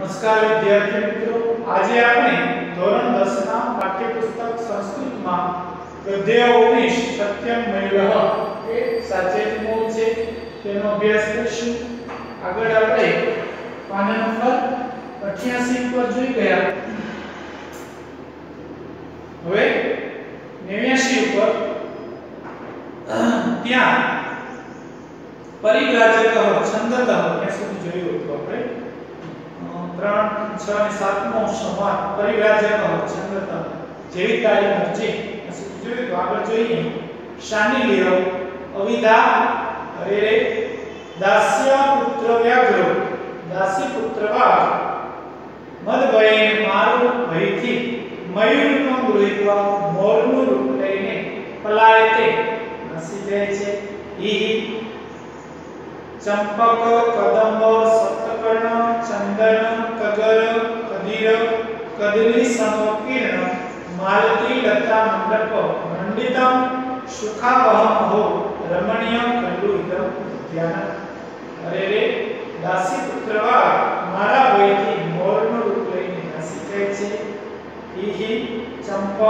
નમસ્કાર વિદ્યાર્થી મિત્રો. આજે આપણે ધોરણ 10 ના પાઠ્યપુસ્તક સંસ્કૃતમાં ગદ્ય 19 સત્યમ મયુરઃ એ સાચે જ મૂળ છે. તેનો અભ્યાસ કરીશું. આગળ આપણે પાના નંબર 88 પર જોઈ ગયા. હવે 89 ઉપર. ત્યાં પરિવ્રાજક છંદતઃ ત્યાં સુધી જોયું હતું આપણે. ત્રણ છ અને સાતમો સમાન પરિવ્રાજક હોય જેવી તારી જેવી ત્યાં સુધી જોયું તો આગળ જોઈએ. શાનિલ્ય અવિદા અરે રે દાસ્ય પુત્ર વ્યાઘ્ર. દાસી પુત્ર વાઘ મદ ભયે મારું ભયથી મયુરનો ગૃહિત્વા મોરનું રૂપ લઈને પલાયતે. નાસી જાય છે. ઈ ચંપક, કદંબ, સપ્તકર્ણ, ચંદન, કગર, કદીર કદલી સમકીર્ણ, માલતી લતા મંડપ, મંડિતમ, સુખાવહમ હો, રમણીય કંડુહિતમ ધ્યાન. અરે રે દાસી પુત્રવા મારા ભયથી મોરનું રૂપ લઈને નાસી જાય છે? ઈહી ચંપક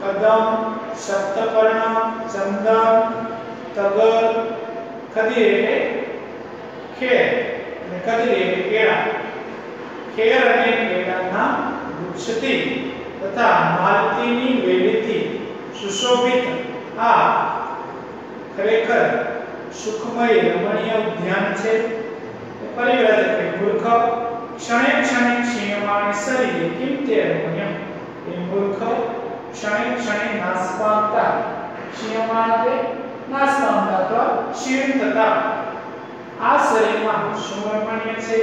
કદમ સપ્તકર્ણ, ચંદન તગર ખદીર એટલે ખેર. અને કદી એટલે કેળા. ખેર અને કેળાના વૃક્ષથી તથા માલતીની વેલીથી સુશોભિત આ ખરેખર સુખમય રમણીય ઉદ્યાન છે. પરિવ્રત એટલે મૂર્ખ. ક્ષણે ક્ષણે ક્ષીયમાણ શરીરે કિમ તે રમણીય. એ મૂર્ખ ક્ષણે ક્ષણે નાશ પામતા. ક્ષીયમાણ એટલે નાશ પામતા. ક્ષીણ થતા આ શરીરમાં શું રમણીય છે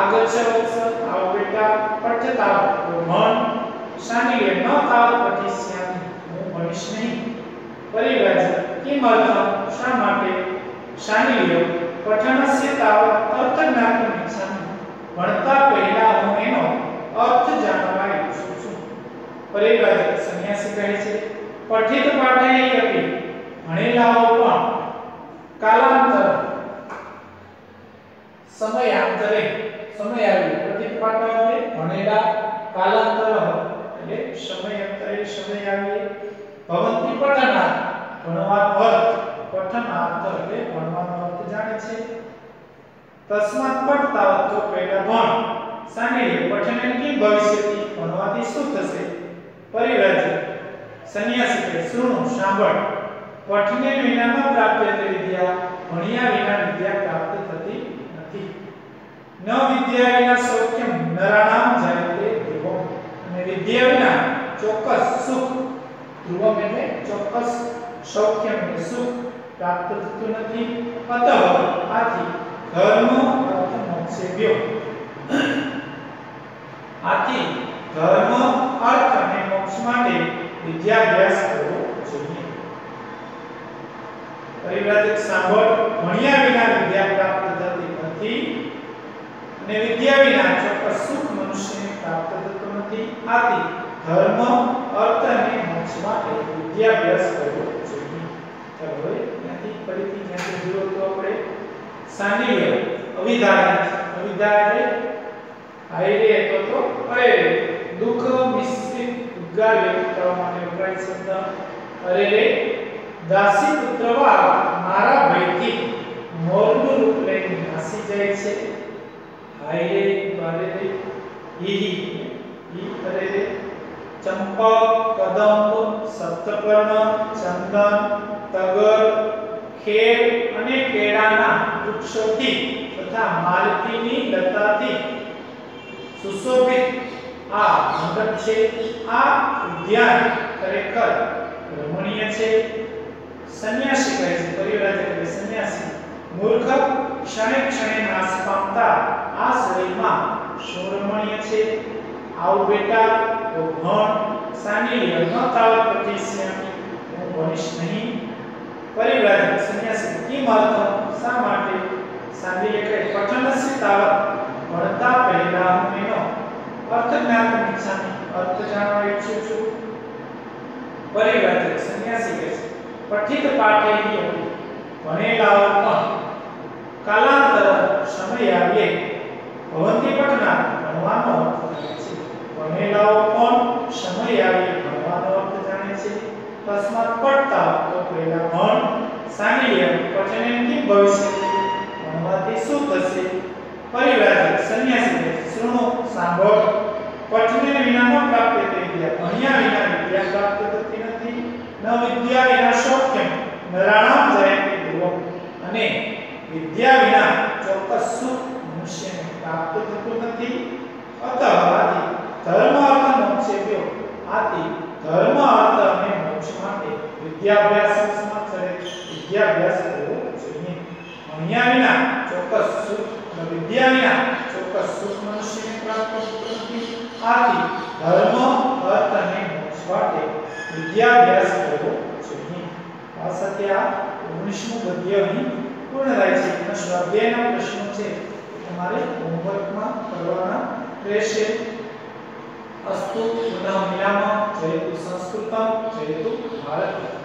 આગચ્છ વત્સ આવ બેટા પઠ્ઠતા મન. શાનીય ન તાવ પઠિષ્યામિ હું ભણીશ નહીં. પરિવ્રાજ કિમર્થમ શા માટે? શાનીય પઠનસ્ય તાવ અર્થ જ્ઞાતમ ઇચ્છામિ ભણતા પહેલા હું એનો અર્થ જાણવા ઈચ્છું છું. પરિવાજ સંન્યાસી કહે છે, પઠિત પાઠે યપી ભણેલાઓ પણ કાલાંતર. સમય આવ્યો પઠિત પાઠ એટલે ભણેલા કાલાંતર એટલે સમયાંતરે સમય આવે ભવંતિ પઠના ભણવાનો અર્થ પઠનાર્થ એટલે ભણવાનો અર્થ જાણે છે. તસ્માત પઠતા તો પહેલા ભણ. સાને પઠને કે ભવિષ્યથી ભણવાથી શું થશે? પરિવર્તન સંન્યાસી કે શૃણુ, સાંભળ. પઠને વિનામાં પ્રાપ્ત પ્રાપ્યતે વિદ્યા ભણ્યા વિના વિદ્યા પ્રાપ્ત થતી નથી. ન વિદ્યા વિના સૌખ્યમ નરાણામ જાયતે ધ્રુવમ. અને વિદ્યા વિના ચોક્કસ સુખ, ધ્રુવમ એટલે ચોક્કસ સૌખ્યમ સુખ પ્રાપ્ત થતું નથી. અતઃ આથી ધર્મ અર્થ મોક્ષેભ્યો આથી ધર્મ અર્થ અને મોક્ષ માટે વિદ્યાભ્યાસ કરવો પરિવ્રાજક સાંભળ, ભણ્યા વિના વિદ્યા પ્રાપ્ત થતી નથી અને વિદ્યા વિના ચોક્કસ સુખ મનુષ્યને પ્રાપ્ત થતું નથી. આથી ધર્મ, અર્થ અને મોક્ષ માટે વિદ્યાભ્યાસ કરવો જોઈએ. ચાલો હવે ત્યાંથી ફરીથી જ્યાંથી જુઓ તો આપણે સાનિય અવિધા અવિધા એટલે આયરે તો તો અરે દુઃખ, મિશ્રિત, ઉદ્ગાર વ્યક્ત કરવા માટે વપરાય શબ્દ અરે દાસી પુત્રવા મારા ભયથી મોરનું રૂપ લઈને નાસી જાય છે. હાય મારે ઈહી, ઈ કરે ચંપક કદમ સપ્તપર્ણ, ચંદન તગર ખેર અને કેળાના વૃક્ષોથી તથા માલતીની લતાથી સુશોભિત આ મંડપ છે. આ ઉદ્યાન ખરેખર રમણીય છે. સંન્યાસી કહે છે પરિવર્તક એટલે સંન્યાસી. મૂર્ખ ક્ષણે ક્ષણે નાશ પામતા આ શરીરમાં શું છે. આવ બેટા, તો ભણ સાનિલ્ય ન તાવ હું ભણીશ નહીં. પરિવર્તક સંન્યાસી, કિમ અર્થ? શા માટે? સાનિલ્ય કહે પઠનસ્ય તાવ ભણતા પહેલા હું એનો અર્થ જ્ઞાન ઈચ્છામી અર્થ જાણવા ઈચ્છું છું. પરિવર્તક સંન્યાસી કહે છે પઠિત પાઠે હિ ભણેલાઓ પણ કાલાંતર સમય આવીએ ભવંતી પઠનાર ભણવાનો અર્થ છે. ભણેલાઓ પણ સમય આવી ભણવાનો અર્થ જાણે છે. તસ્માત પડતા તો પહેલા ભણ સાનિય પઠને કિમ ભવિષ્યતિ ભણવાથી શું થશે પરિવ્રાજક સંન્યાસી કહે છે, શૃણુ સાંભળ પઠને વિના ન પ્રાપ્ત તે વિદ્યા ભણ્યા વિના વિદ્યા પ્રાપ્ત થતી નથી ન વિદ્યા વિના શોક્યમ નરાણામ જયંતિ ધ્રુવમ અને વિદ્યા વિના ચોક્કસ સુખ મનુષ્યને પ્રાપ્ત થતું નથી. અથવા ધર્મ અર્થ મોક્ષેભ્યો આથી ધર્મ અર્થ અને મોક્ષ માટે વિદ્યાભ્યાસ સમાચારે વિદ્યાભ્યાસ કરવો જોઈએ. ભણ્યા વિના ચોક્કસ સુખ વિદ્યા વિના ચોક્કસ સુખ મનુષ્યને પ્રાપ્ત થતું નથી. આથી ધર્મ અર્થ અને મોક્ષ માટે વિદ્યાભ્યાસ સાથે આ 19મું ગદ્ય અહીં પૂર્ણ થાય છે. અને સ્વાધ્યાયના પ્રશ્નો છે. તમારે હોમવર્કમાં કરવાના રહેશે. અસ્તુ પુનઃ મિલામः જયતુ સંસ્કૃતમ, જયતુ ભારતમ.